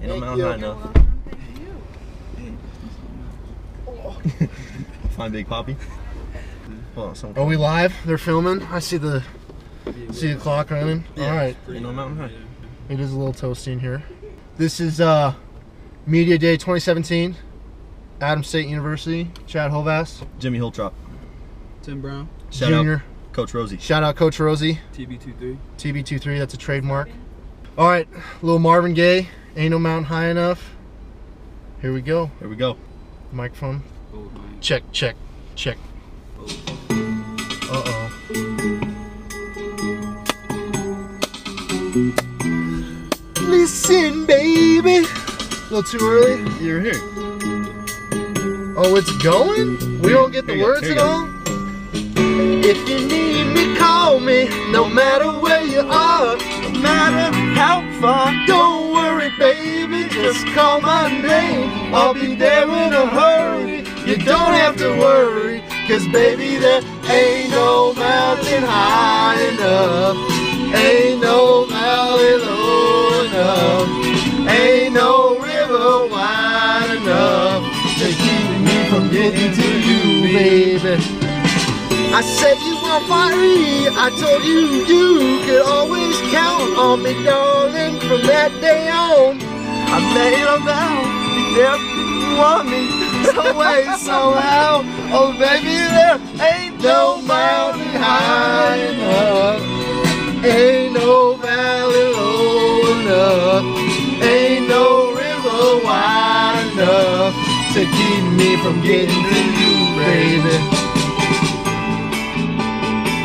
Ain't no Thank mountain you. high enough. Find Big Poppy. Oh, some Are we live? They're filming. I see the see the clock running. Yeah. All right. Ain't no mountain high. It is a little toasty in here. This is uh Media Day 2017. Adams State University. Chad Hovasse, Jimmy Holtrop. Tim Brown, Shout Junior. out Coach Rosie. Shout out Coach Rosie. TB23. TB23. That's a trademark. All right, little Marvin Gaye. Ain't no mountain high enough. Here we go. Here we go. Microphone. Oh, man. Check. Check. Check. Oh. Uh oh. Listen, baby. A little too early. You're here. Oh, it's going? We don't get the Here you go, words here at go. all? If you need me, call me. No matter where you are, no matter how far. Don't worry, baby. Just call my name. I'll be there in a hurry. You don't have to worry. Cause, baby, there ain't no mountain high enough. Ain't no valley low enough. Ain't no river wide enough to keep me from getting to you, baby. I said you were fiery. I told you you could always count on me, darling. From that day on, Made a vow. You never want me some way, somehow. Oh, baby, there ain't no mountain high enough. Ain't no valley low enough. Ain't no river wide enough to keep me from getting to you, baby.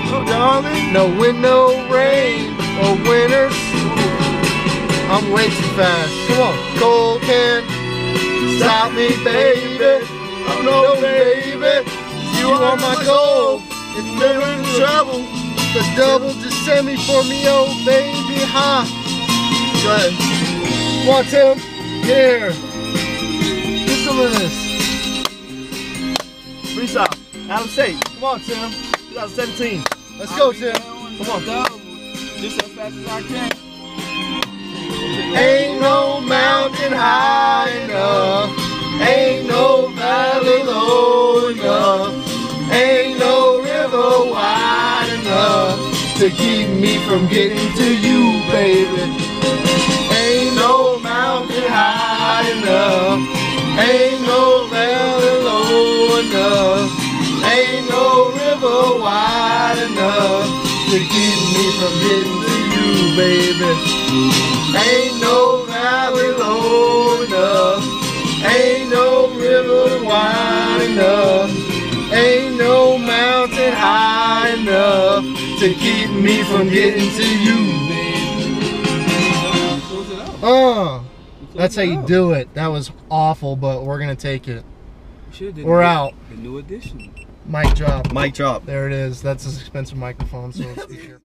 Oh, darling, no wind, no rain, or winters. I'm way too fast. Come on, cold can stop me, baby. Oh no, baby, you are my goal. If you're in trouble, the double just send me for me, oh baby, ha. Go ahead. Come on, Tim. Get here. Some of this. Freestyle. Adam State. Come on, Tim. 2017. Let's go, Tim. Come on. Just as fast as I can. Ain't no to keep me from getting to you, baby. Ain't no mountain high enough. Ain't no valley low enough. Ain't no river wide enough to keep me from getting to you, baby. Ain't no to keep me from getting to you, baby. Close it out. Oh, that's how you do it. That was awful, but we're gonna take it. You should've did We're out. The new edition. Mic drop. Mic drop. There it is. That's an expensive microphone, so let's be careful.